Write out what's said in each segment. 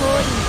Gordon.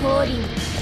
recording.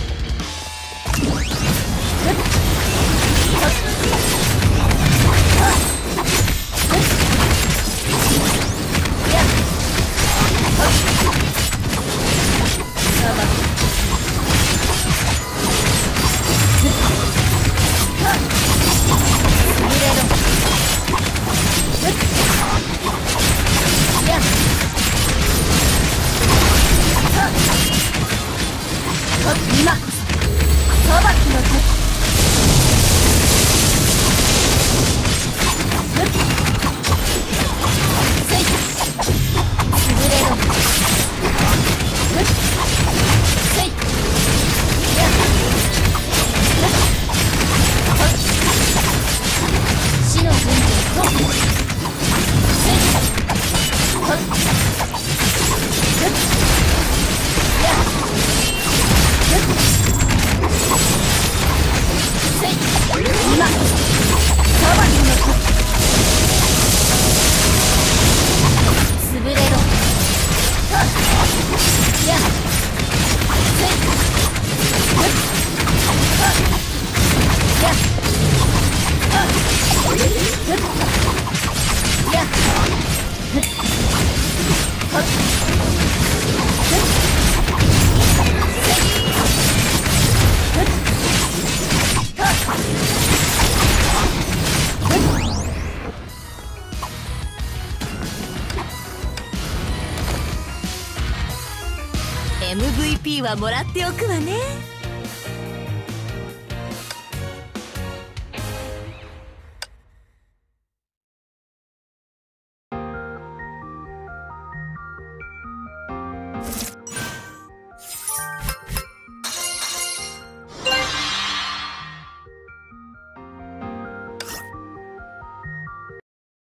壊降臨はもらっておくわね。